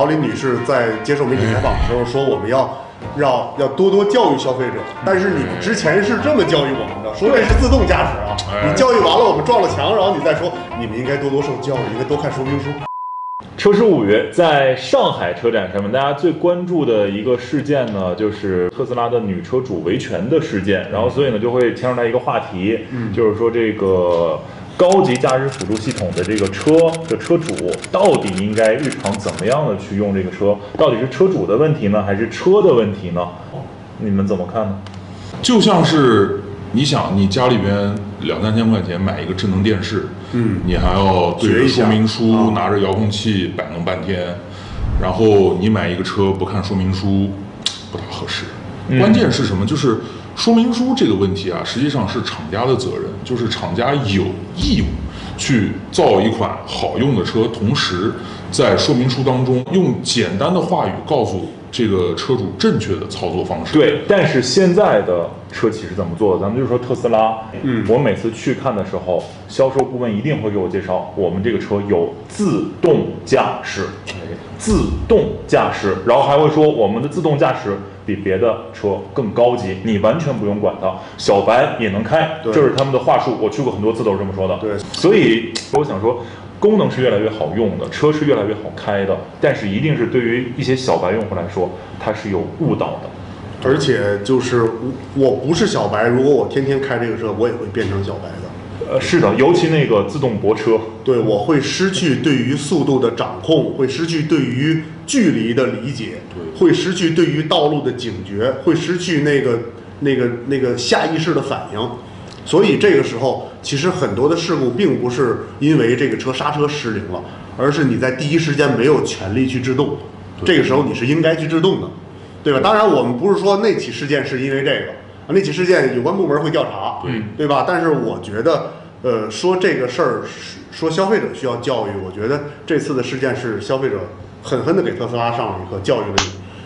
陶林女士在接受媒体采访的时候说，我们要要要多多教育消费者。但是你之前是这么教育我们的，说这是自动驾驶啊，你教育完了我们撞了墙，然后你再说你们应该多多受教育，应该多看说明书。车师五月在上海车展上面，大家最关注的一个事件呢，就是特斯拉的女车主维权的事件。然后，所以呢，就会牵出来一个话题，就是说这个高级驾驶辅助系统的这个车的车主到底应该日常怎么样的去用这个车？到底是车主的问题呢，还是车的问题呢？你们怎么看呢？就像是你想，你家里边两三千块钱买一个智能电视，嗯你还要对着说明书，啊拿着遥控器摆弄半天，然后你买一个车不看说明书，不大合适。关键是什么？就是说明书这个问题啊，实际上是厂家的责任，就是厂家有义务去造一款好用的车，同时在说明书当中用简单的话语告诉这个车主正确的操作方式。对，但是现在的车企是怎么做的？咱们就说特斯拉，嗯我每次去看的时候，销售顾问一定会给我介绍，我们这个车有自动驾驶，自动驾驶，然后还会说我们的自动驾驶比别的车更高级，你完全不用管它，小白也能开，对这是他们的话术，我去过很多次都是这么说的。对所以我想说。功能是越来越好用的，车是越来越好开的，但是一定是对于一些小白用户来说，它是有误导的。而且就是我我不是小白，如果我天天开这个车，我也会变成小白的。呃，是的，尤其那个自动泊车，对，我会失去对于速度的掌控，会失去对于距离的理解，对会失去对于道路的警觉，会失去那个那个那个下意识的反应。所以这个时候，其实很多的事故并不是因为这个车刹车失灵了，而是你在第一时间没有权利去制动。这个时候你是应该去制动的，对吧？当然，我们不是说那起事件是因为这个，啊那起事件有关部门会调查，对对吧？但是我觉得，呃，说这个事儿，说消费者需要教育，我觉得这次的事件是消费者狠狠的给特斯拉上了一课，教育了你，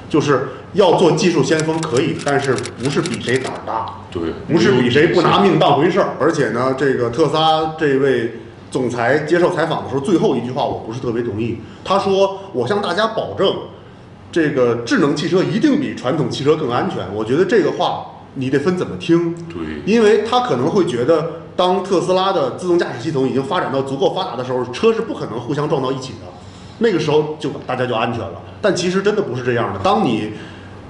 就是要做技术先锋可以，但是不是比谁胆儿大，对，不是比谁不拿命当回事儿。而且呢，这个特斯拉这位总裁接受采访的时候，最后一句话我不是特别同意，他说：“我向大家保证，这个智能汽车一定比传统汽车更安全。”我觉得这个话你得分怎么听。对，因为他可能会觉得，当特斯拉的自动驾驶系统已经发展到足够发达的时候，车是不可能互相撞到一起的，那个时候就大家就安全了。但其实真的不是这样的。当你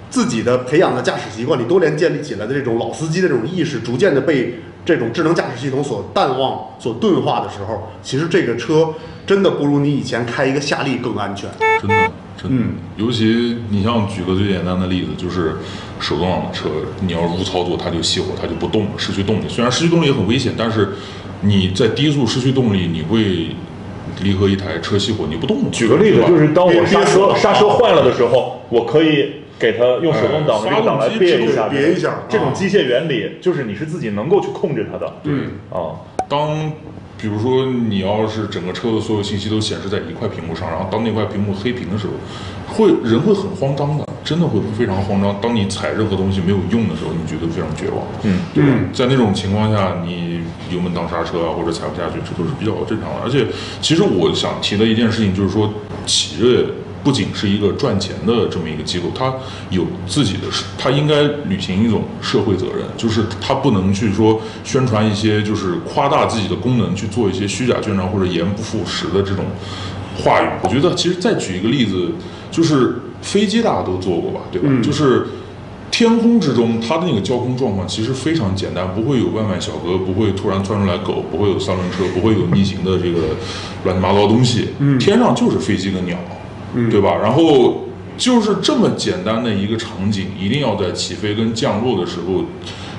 自己的培养的驾驶习惯，你多年建立起来的这种老司机的这种意识，逐渐的被这种智能驾驶系统所淡忘、所钝化的时候，其实这个车真的不如你以前开一个夏利更安全。真的，真的，嗯尤其你像举个最简单的例子，就是手动挡的车，你要是误操作，它就熄火，它就不动了，失去动力。虽然失去动力也很危险，但是你在低速失去动力，你会离合一台车熄火，你不动了。举个例子，就是当我刹车刹车坏了的时候，我可以给它用手动挡的这个档来别一下，哎别一下啊这种机械原理就是你是自己能够去控制它的。对啊，当比如说你要是整个车的所有信息都显示在一块屏幕上，然后当那块屏幕黑屏的时候，会人会很慌张的，真的会非常慌张。当你踩任何东西没有用的时候，你觉得非常绝望。嗯，对吧？嗯在那种情况下，你油门当刹车啊，或者踩不下去，这都是比较正常的。而且，其实我想提的一件事情就是说，企业不仅是一个赚钱的这么一个机构，它有自己的，它应该履行一种社会责任，就是它不能去说宣传一些就是夸大自己的功能，去做一些虚假宣传或者言不符实的这种话语。我觉得，其实再举一个例子，就是飞机大家都坐过吧，对吧？嗯就是。天空之中，它的那个交通状况其实非常简单，不会有外卖小哥，不会突然窜出来狗，不会有三轮车，不会有逆行的这个乱七八糟的东西。嗯天上就是飞机跟鸟，嗯对吧？然后就是这么简单的一个场景，一定要在起飞跟降落的时候，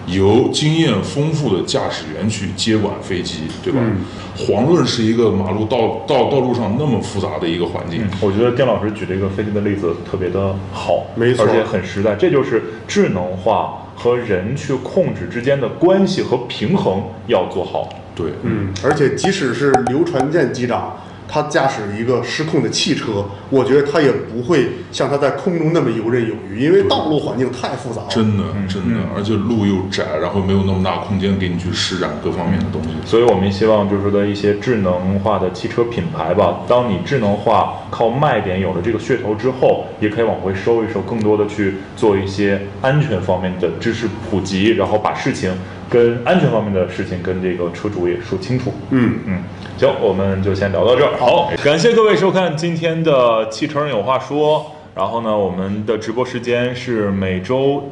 由经验丰富的驾驶员去接管飞机，对吧？嗯遑论是一个马路道道道路上那么复杂的一个环境，我觉得丁老师举这个飞机的例子特别的好，没错而且很实在。这就是智能化和人去控制之间的关系和平衡要做好。对，嗯，而且即使是刘传健机长他驾驶一个失控的汽车，我觉得他也不会像他在空中那么游刃有余，因为道路环境太复杂了。真的真的，而且路又窄，然后没有那么大空间给你去施展各方面的东西。所以我们希望就是说的一些智能化的汽车品牌吧，当你智能化靠卖点有了这个噱头之后，也可以往回收一收，更多的去做一些安全方面的知识普及，然后把事情跟安全方面的事情跟这个车主也说清楚。嗯嗯，行，我们就先聊到这儿。好，感谢各位收看今天的汽车人有话说。然后呢，我们的直播时间是每周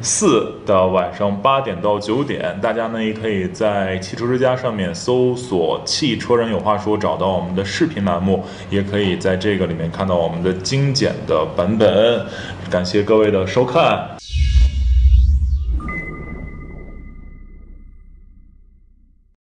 四的晚上八点到九点，大家呢也可以在汽车之家上面搜索“汽车人有话说”，找到我们的视频栏目，也可以在这个里面看到我们的精简的版本。感谢各位的收看。